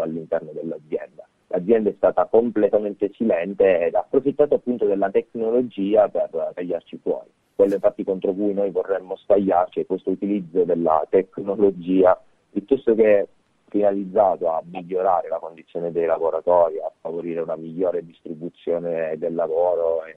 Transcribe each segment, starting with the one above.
avvenuto all'interno dell'azienda. L'azienda è stata completamente silente ed ha approfittato appunto della tecnologia per tagliarci fuori. Quello infatti contro cui noi vorremmo stagliarci è questo utilizzo della tecnologia piuttosto che finalizzato a migliorare la condizione dei lavoratori, a favorire una migliore distribuzione del lavoro e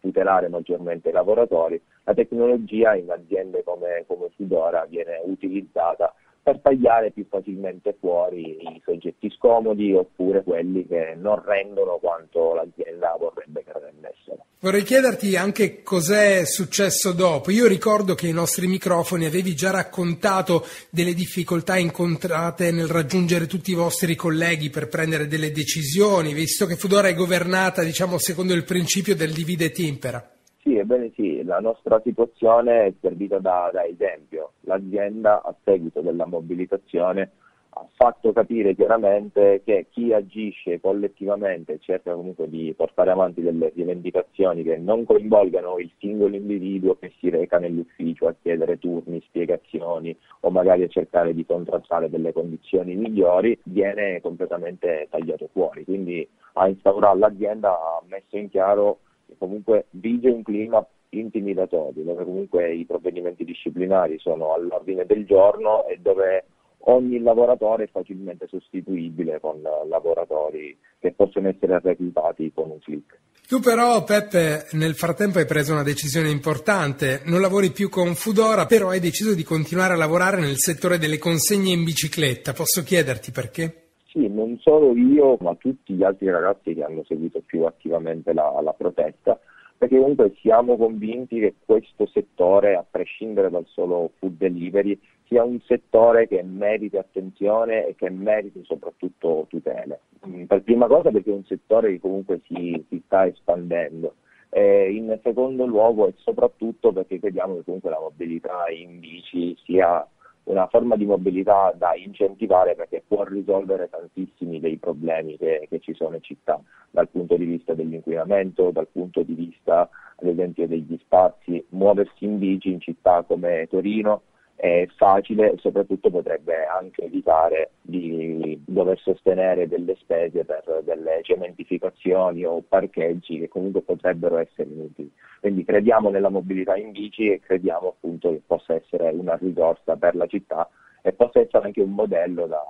tutelare maggiormente i lavoratori, la tecnologia in aziende come, come Fudora viene utilizzata per tagliare più facilmente fuori i soggetti scomodi oppure quelli che non rendono quanto l'azienda vorrebbe che rendessero. Vorrei chiederti anche cos'è successo dopo. Io ricordo che ai nostri microfoni avevi già raccontato delle difficoltà incontrate nel raggiungere tutti i vostri colleghi per prendere delle decisioni, visto che Fudora è governata, diciamo, secondo il principio del divide timpera. Sì, ebbene sì, la nostra situazione è servita da, da esempio. L'azienda a seguito della mobilitazione ha fatto capire chiaramente che chi agisce collettivamente cerca comunque di portare avanti delle rivendicazioni che non coinvolgano il singolo individuo che si reca nell'ufficio a chiedere turni, spiegazioni o magari a cercare di contrastare delle condizioni migliori, viene completamente tagliato fuori. Quindi a instaurare l'azienda ha messo in chiaro comunque vige un clima intimidatorio, dove comunque i provvedimenti disciplinari sono all'ordine del giorno e dove ogni lavoratore è facilmente sostituibile con lavoratori che possono essere reclutati con un clic. Tu però, Peppe, nel frattempo hai preso una decisione importante, non lavori più con Fudora, però hai deciso di continuare a lavorare nel settore delle consegne in bicicletta. Posso chiederti perché? Sì, non solo io, ma tutti gli altri ragazzi che hanno seguito più attivamente la, la protesta, perché comunque siamo convinti che questo settore, a prescindere dal solo food delivery, sia un settore che meriti attenzione e che meriti soprattutto tutele. Mm, per prima cosa perché è un settore che comunque si, si sta espandendo. E in secondo luogo e soprattutto perché crediamo che comunque la mobilità in bici sia una forma di mobilità da incentivare perché può risolvere tantissimi dei problemi che, che, ci sono in città, dal punto di vista dell'inquinamento, dal punto di vista ad esempio degli spazi, muoversi in bici in città come Torino è facile e soprattutto potrebbe anche evitare di dover sostenere delle spese per delle cementificazioni o parcheggi che comunque potrebbero essere inutili. Quindi crediamo nella mobilità in bici e crediamo appunto che possa essere una risorsa per la città e possa essere anche un modello da,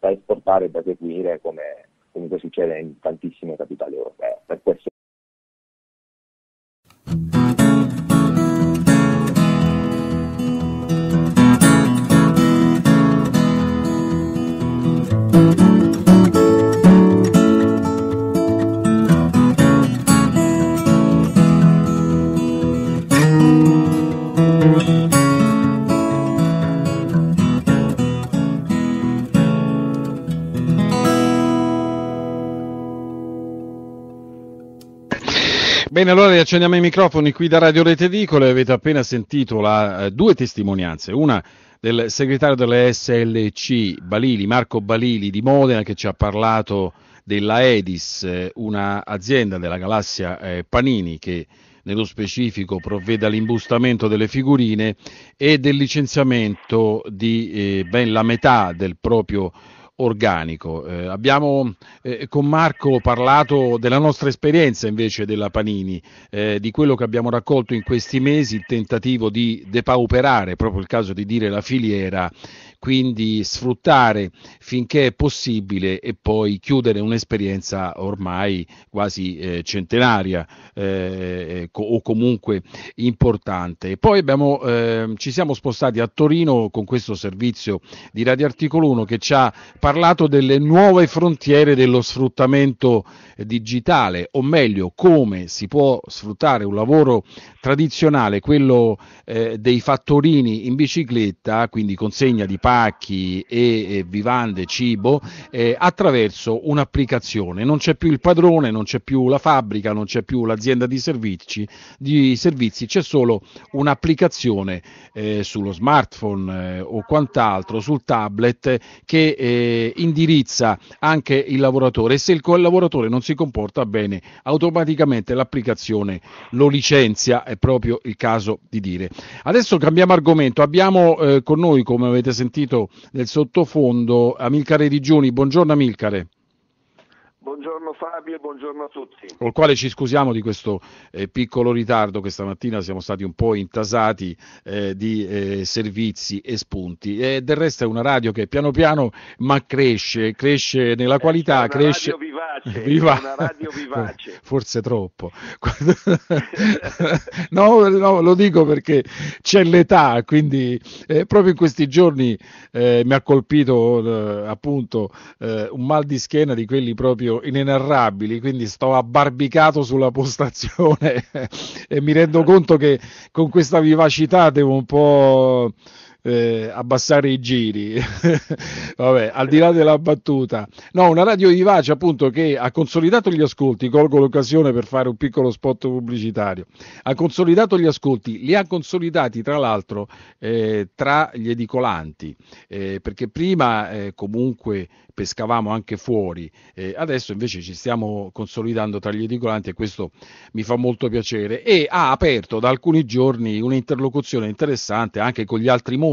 da esportare e da seguire come comunque succede in tantissime capitali europee. Per Bene, allora riaccendiamo i microfoni qui da Radio Rete Edicole. Avete appena sentito la, eh, due testimonianze. Una del segretario delle SLC Balili, Marco Balili di Modena, che ci ha parlato della Edis, eh, un'azienda della galassia eh, Panini che nello specifico provvede all'imbustamento delle figurine e del licenziamento di eh, ben la metà del proprio organico. Eh, abbiamo eh, con Marco parlato della nostra esperienza invece della Panini, eh, di quello che abbiamo raccolto in questi mesi, il tentativo di depauperare, proprio il caso di dire la filiera quindi sfruttare finché è possibile e poi chiudere un'esperienza ormai quasi eh, centenaria eh, o comunque importante. Poi abbiamo, eh, ci siamo spostati a Torino con questo servizio di Radio Articolo 1 che ci ha parlato delle nuove frontiere dello sfruttamento digitale, o meglio come si può sfruttare un lavoro tradizionale, quello eh, dei fattorini in bicicletta, quindi consegna di pacchi e, e vivande, cibo, eh, attraverso un'applicazione. Non c'è più il padrone, non c'è più la fabbrica, non c'è più l'azienda di servizi, di servizi c'è solo un'applicazione eh, sullo smartphone eh, o quant'altro, sul tablet, che eh, indirizza anche il lavoratore se il lavoratore non si comporta bene, automaticamente l'applicazione lo licenzia, è proprio il caso di dire. Adesso cambiamo argomento, abbiamo eh, con noi, come avete sentito, sentito nel sottofondo Amilcare Digiuni. Buongiorno Amilcare. Buongiorno Fabio e buongiorno a tutti. Col quale ci scusiamo di questo eh, piccolo ritardo, questa mattina siamo stati un po' intasati eh, di eh, servizi e spunti. E del resto è una radio che piano piano ma cresce, cresce nella qualità, è una cresce... Radio vivace, Viva... una radio vivace. Forse troppo. no, no, lo dico perché c'è l'età, quindi eh, proprio in questi giorni eh, mi ha colpito eh, appunto un mal di schiena di quelli proprio inenarrabili, quindi sto abbarbicato sulla postazione e mi rendo conto che con questa vivacità devo un po' eh, abbassare i giri. Vabbè, al di là della battuta. No, una radio vivace appunto che ha consolidato gli ascolti, colgo l'occasione per fare un piccolo spot pubblicitario, ha consolidato gli ascolti, li ha consolidati tra l'altro eh, tra gli edicolanti, eh, perché prima eh, comunque pescavamo anche fuori, eh, adesso invece ci stiamo consolidando tra gli edicolanti e questo mi fa molto piacere. E ha aperto da alcuni giorni un'interlocuzione interessante anche con gli altri mondi,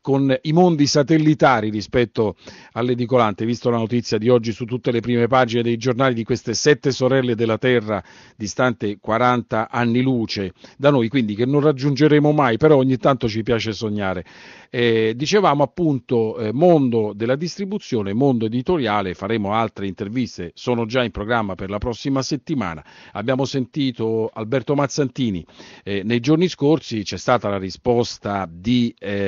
con i mondi satellitari rispetto all'edicolante, visto la notizia di oggi su tutte le prime pagine dei giornali di queste sette sorelle della Terra distante 40 anni luce da noi, quindi che non raggiungeremo mai, però ogni tanto ci piace sognare. Eh, dicevamo appunto eh, mondo della distribuzione, mondo editoriale, faremo altre interviste, sono già in programma per la prossima settimana. Abbiamo sentito Alberto Mazzantini, eh, nei giorni scorsi c'è stata la risposta di eh,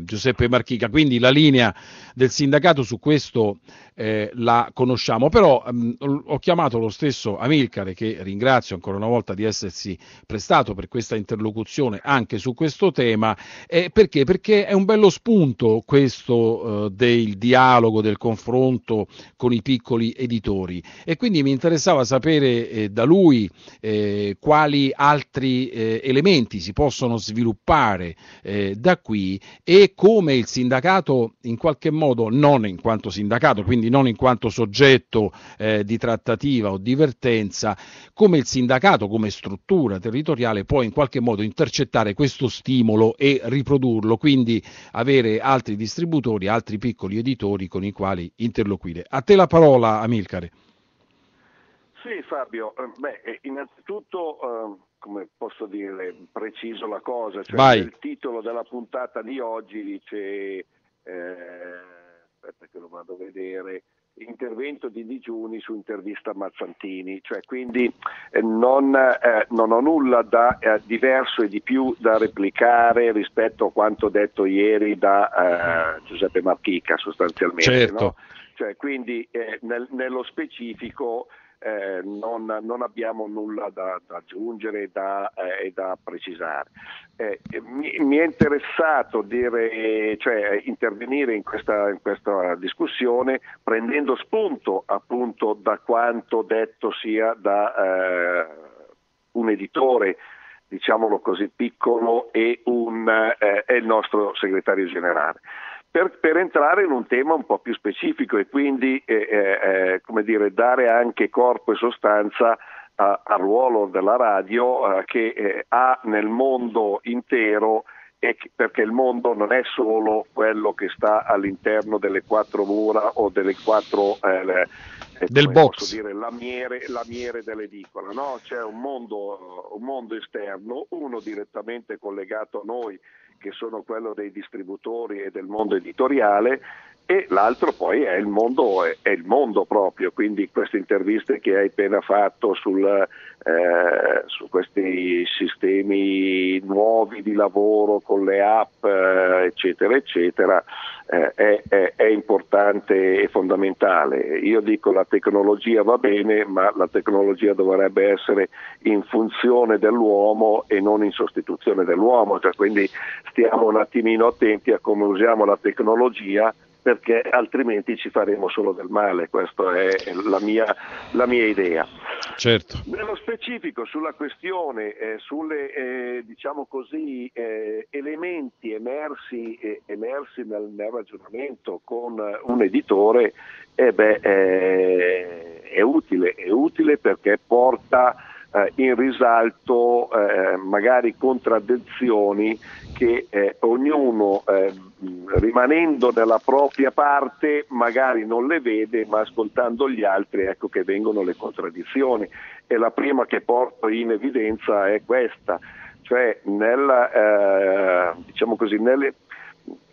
Giuseppe Marchica, quindi la linea del sindacato su questo eh, la conosciamo, però mh, ho chiamato lo stesso Amilcare che ringrazio ancora una volta di essersi prestato per questa interlocuzione anche su questo tema, eh, perché? Perché è un bello spunto questo eh, del dialogo, del confronto con i piccoli editori. E quindi mi interessava sapere eh, da lui eh, quali altri eh, elementi si possono sviluppare da qui e come il sindacato in qualche modo, non in quanto sindacato, quindi non in quanto soggetto eh, di trattativa o divertenza, come il sindacato, come struttura territoriale può in qualche modo intercettare questo stimolo e riprodurlo, quindi avere altri distributori, altri piccoli editori con i quali interloquire. A te la parola, Amilcare. Sì, Fabio, eh, beh, eh, innanzitutto, eh, come posso dire, preciso la cosa, cioè il titolo della puntata di oggi dice eh, aspetta che lo vado a vedere, intervento di Digiuni su intervista a Mazzantini, cioè quindi eh, non, eh, non, ho nulla da eh, diverso e di più da replicare rispetto a quanto detto ieri da eh, Giuseppe Marchica sostanzialmente. Certo. No? Cioè, quindi eh, nel, nello specifico eh, non, non, abbiamo nulla da, da aggiungere da, eh, e da precisare. Eh, mi, mi, è interessato dire, cioè, intervenire in questa, in questa, discussione prendendo spunto appunto da quanto detto sia da eh, un editore diciamolo così piccolo e, un, eh, e il nostro segretario generale per, per, entrare in un tema un po' più specifico e quindi eh, eh, come dire, dare anche corpo e sostanza al ruolo della radio eh, che eh, ha nel mondo intero perché il mondo non è solo quello che sta all'interno delle quattro mura o delle quattro eh, eh del box. Dire, lamiere, lamiere dell'edicola, no? c'è un mondo, un mondo esterno, uno direttamente collegato a noi che sono quello dei distributori e del mondo editoriale e l'altro poi è il mondo, è il mondo proprio, quindi queste interviste che hai appena fatto sul, eh, su questi sistemi nuovi di lavoro con le app, eh, eccetera, eccetera, eh, è, è, è, importante e fondamentale. Io dico la tecnologia va bene, ma la tecnologia dovrebbe essere in funzione dell'uomo e non in sostituzione dell'uomo, cioè, quindi stiamo un attimino attenti a come usiamo la tecnologia perché altrimenti ci faremo solo del male, questa è la mia, la mia idea. Certo. Nello specifico sulla questione, eh, sulle eh, diciamo così, eh, elementi emersi, eh, emersi nel, nel, ragionamento con un editore, eh beh, eh, è utile, è utile perché porta eh, in risalto eh, magari contraddizioni che eh, ognuno eh, rimanendo nella propria parte magari non le vede ma ascoltando gli altri ecco che vengono le contraddizioni e la prima che porto in evidenza è questa cioè nella, eh, diciamo così, nelle,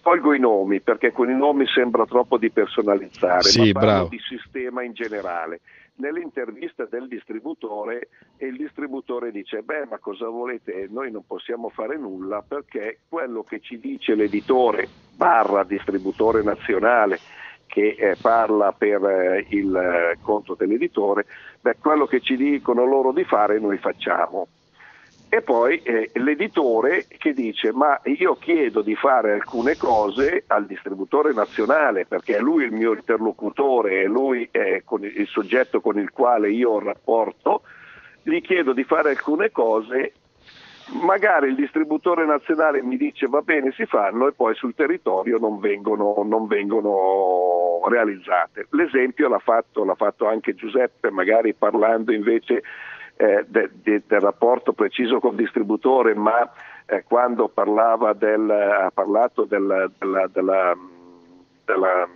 tolgo i nomi perché con i nomi sembra troppo di personalizzare, sì, ma bravo. di sistema in generale. Nell'intervista del distributore il distributore dice beh ma cosa volete, noi non possiamo fare nulla perché quello che ci dice l'editore barra distributore nazionale che eh, parla per eh, il eh, conto dell'editore, beh quello che ci dicono loro di fare noi facciamo e poi eh, l'editore che dice ma io chiedo di fare alcune cose al distributore nazionale perché è lui il mio interlocutore, è lui è il soggetto con il quale io ho un rapporto, gli chiedo di fare alcune cose, magari il distributore nazionale mi dice va bene si fanno e poi sul territorio non vengono, non vengono realizzate. L'esempio l'ha fatto, l'ha fatto anche Giuseppe, magari parlando invece eh, de, de, del rapporto preciso col distributore, ma eh, quando parlava del, ha parlato del, della, della, della,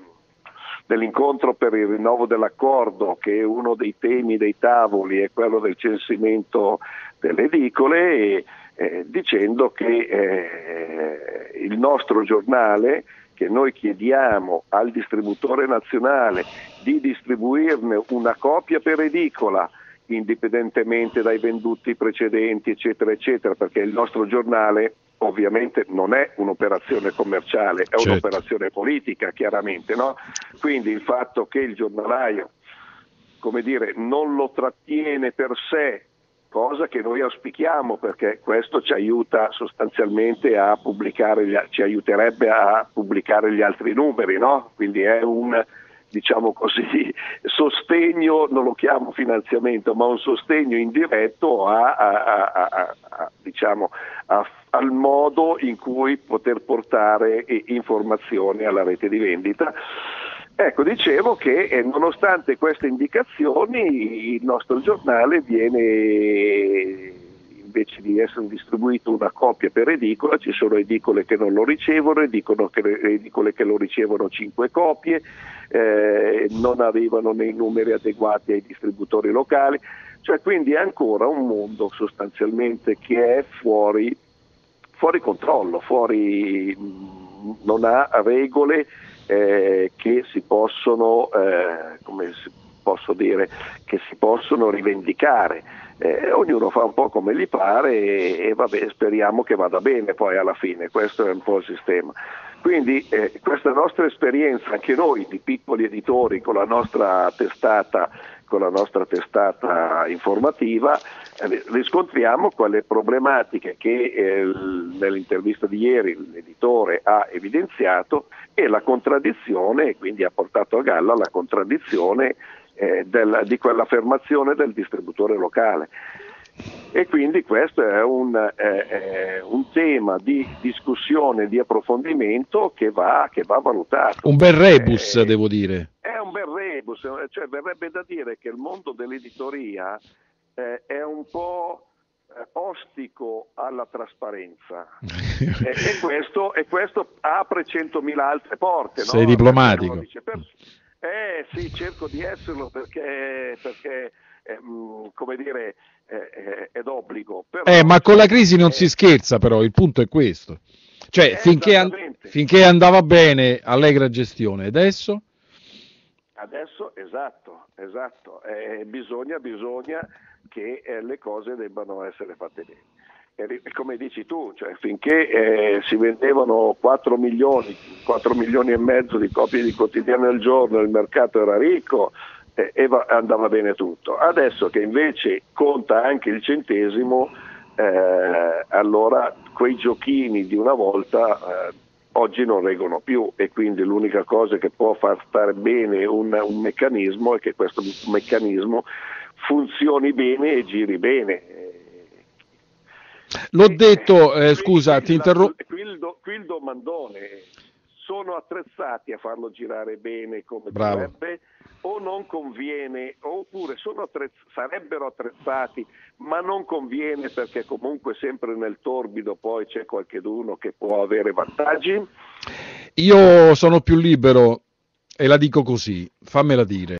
dell'incontro per il rinnovo dell'accordo, che uno dei temi dei tavoli, è quello del censimento delle edicole, e, eh, dicendo che eh, il nostro giornale che noi chiediamo al distributore nazionale di distribuirne una copia per edicola indipendentemente dai venduti precedenti, eccetera, eccetera, perché il nostro giornale ovviamente non è un'operazione commerciale, è certo. un'operazione politica, chiaramente, no? Quindi il fatto che il giornalaio, come dire, non lo trattiene per sé, cosa che noi auspichiamo perché questo ci aiuta sostanzialmente a pubblicare, gli, ci aiuterebbe a pubblicare gli altri numeri, no? Quindi è un diciamo così, sostegno, non lo chiamo finanziamento, ma un sostegno indiretto a, a, a, diciamo, al modo in cui poter portare informazioni alla rete di vendita. Ecco, dicevo che eh, nonostante queste indicazioni il nostro giornale viene invece di essere distribuito una copia per edicola, ci sono edicole che non lo ricevono, edicole che lo ricevono cinque copie, eh, non arrivano nei numeri adeguati ai distributori locali, cioè quindi è ancora un mondo sostanzialmente che è fuori, fuori controllo, fuori, non ha regole eh, che si possono, eh, come si posso dire, che si possono rivendicare eh, ognuno fa un po' come gli pare e, e vabbè, speriamo che vada bene poi alla fine, questo è un po' il sistema. Quindi eh, questa nostra esperienza, anche noi di piccoli editori con la nostra testata, con la nostra testata informativa, eh, riscontriamo quelle problematiche che eh, nell'intervista di ieri l'editore ha evidenziato e la contraddizione, quindi ha portato a galla la contraddizione eh, del, di quell'affermazione del distributore locale. E quindi questo è un, eh, un, tema di discussione, di approfondimento che va, che va valutato. Un bel rebus, eh, devo dire. È un bel rebus, cioè verrebbe da dire che il mondo dell'editoria eh, è un po' eh, ostico alla trasparenza e, e, questo, e, questo, apre 100.000 altre porte. Sei no? diplomatico. Per, eh sì, cerco di esserlo perché, perché eh, come dire, eh, è d'obbligo. Però, eh, ma con la crisi non si scherza però, il punto è questo. Cioè, eh, finché, an- finché andava bene, allegra gestione, adesso? Adesso, esatto, esatto. Eh, bisogna, bisogna che eh, le cose debbano essere fatte bene come dici tu, cioè, finché eh, si vendevano 4 milioni, 4 milioni e mezzo di copie di quotidiani al giorno, il mercato era ricco eh, e va, andava bene tutto. Adesso che invece conta anche il centesimo, eh, allora quei giochini di una volta eh, oggi non reggono più e quindi l'unica cosa che può far stare bene un, un meccanismo è che questo meccanismo funzioni bene e giri bene L'ho detto, eh, scusa, ti interrompo. Qui, qui, il domandone, sono attrezzati a farlo girare bene come Bravo. dovrebbe o non conviene, oppure attrezz- sarebbero attrezzati, ma non conviene perché comunque sempre nel torbido poi c'è qualcheduno che può avere vantaggi? Io sono più libero e la dico così, fammela dire.